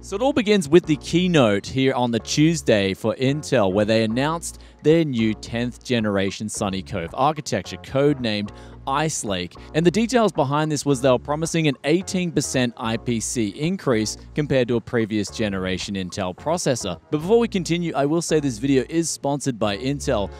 So it all begins with the keynote here on the Tuesday for Intel, where they announced their new 10th generation Sunny Cove architecture, codenamed Ice Lake. And the details behind this was they were promising an 18% IPC increase compared to a previous generation Intel processor. But before we continue, I will say this video is sponsored by Intel.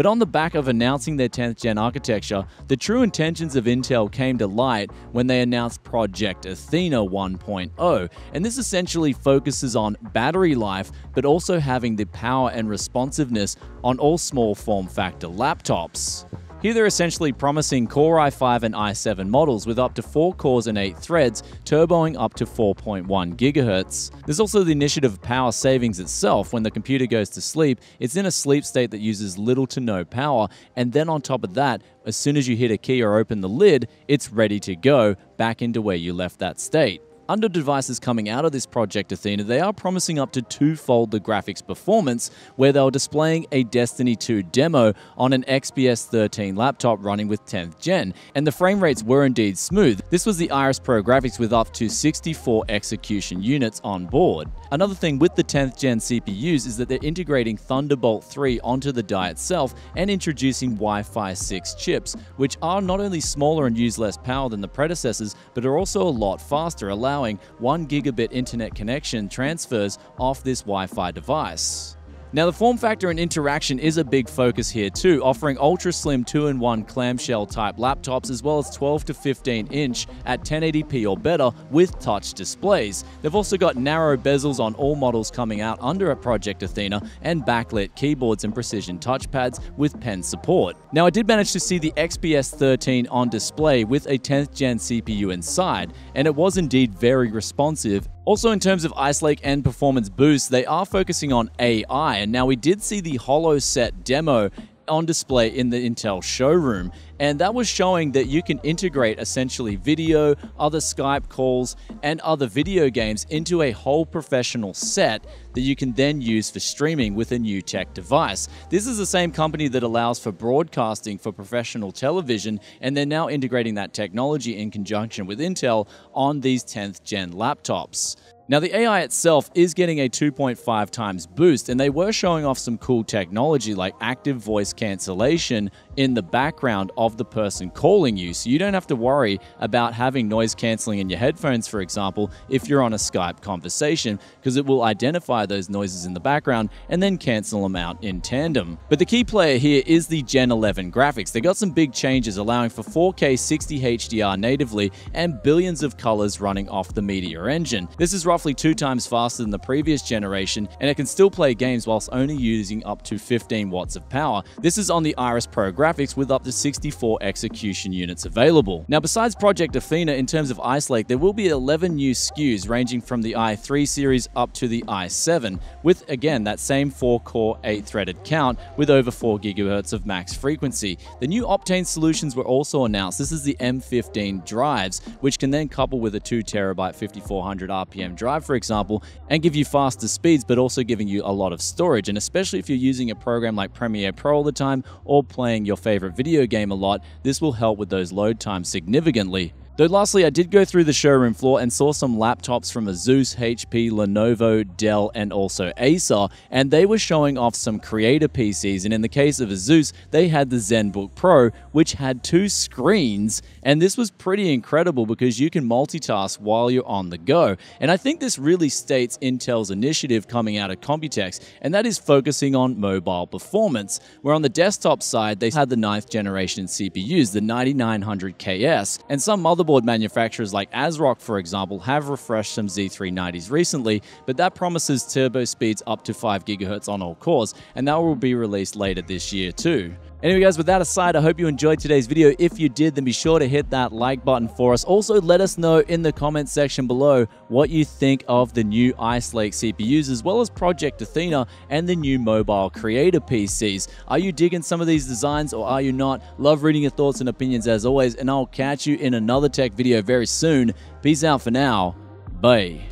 But on the back of announcing their 10th gen architecture, the true intentions of Intel came to light when they announced Project Athena 1.0. And this essentially focuses on battery life, but also having the power and responsiveness on all small form factor laptops. Here they're essentially promising Core i5 and i7 models with up to 4 cores and 8 threads, turboing up to 4.1 GHz. There's also the initiative of power savings itself. When the computer goes to sleep, it's in a sleep state that uses little to no power, and then on top of that, as soon as you hit a key or open the lid, it's ready to go back into where you left that state. Under devices coming out of this Project Athena, they are promising up to twofold the graphics performance, where they are displaying a Destiny 2 demo on an XPS 13 laptop running with 10th gen, and the frame rates were indeed smooth. This was the Iris Pro graphics with up to 64 execution units on board. Another thing with the 10th gen CPUs is that they're integrating Thunderbolt 3 onto the die itself and introducing Wi-Fi 6 chips, which are not only smaller and use less power than the predecessors, but are also a lot faster, allowing allowing 1 gigabit internet connection transfers off this Wi Fi device. Now, the form factor and interaction is a big focus here too, offering ultra slim 2 in 1 clamshell type laptops as well as 12 to 15 inch at 1080p or better with touch displays. They've also got narrow bezels on all models coming out under a Project Athena and backlit keyboards and precision touchpads with pen support. Now, I did manage to see the XPS 13 on display with a 10th gen CPU inside, and it was indeed very responsive also, in terms of Ice Lake and performance boost, they are focusing on AI. Now we did see the Hollow Set demo on display in the Intel showroom. And that was showing that you can integrate essentially video, other Skype calls, and other video games into a whole professional set that you can then use for streaming with a new tech device. This is the same company that allows for broadcasting for professional television, and they're now integrating that technology in conjunction with Intel on these 10th gen laptops. Now, the AI itself is getting a 2.5 times boost, and they were showing off some cool technology like active voice cancellation in the background of the person calling you. So you don't have to worry about having noise cancelling in your headphones, for example, if you're on a Skype conversation, because it will identify those noises in the background and then cancel them out in tandem. But the key player here is the Gen 11 graphics. They got some big changes, allowing for 4K 60 HDR natively and billions of colors running off the media engine. This is roughly roughly two times faster than the previous generation, and it can still play games whilst only using up to 15 watts of power. This is on the Iris Pro graphics with up to 64 execution units available. Now, besides Project Athena, in terms of Ice Lake, there will be 11 new SKUs ranging from the i3 series up to the i7, with again that same 4 core, 8 threaded count with over 4 GHz of max frequency. The new Optane solutions were also announced. This is the M15 drives, which can then couple with a 2 terabyte 5400 RPM drive drive, for example, and give you faster speeds, but also giving you a lot of storage. And especially if you're using a program like Premiere Pro all the time or playing your favorite video game a lot, this will help with those load times significantly. Though lastly, I did go through the showroom floor and saw some laptops from Asus, HP, Lenovo, Dell, and also Acer, and they were showing off some creator PCs. And in the case of Asus, they had the ZenBook Pro, which had two screens, and this was pretty incredible because you can multitask while you're on the go. And I think this really states Intel's initiative coming out of Computex, and that is focusing on mobile performance. Where on the desktop side, they had the ninth generation CPUs, the 9900KS, and some motherboard manufacturers like ASRock, for example, have refreshed some Z390s recently, but that promises turbo speeds up to 5 GHz on all cores, and that will be released later this year too. Anyway, guys, with that aside, I hope you enjoyed today's video. If you did, then be sure to hit that like button for us. Also, let us know in the comments section below what you think of the new Ice Lake CPUs, as well as Project Athena and the new mobile creator PCs. Are you digging some of these designs or are you not? Love reading your thoughts and opinions as always, and I'll catch you in another tech video very soon. Peace out for now. Bye.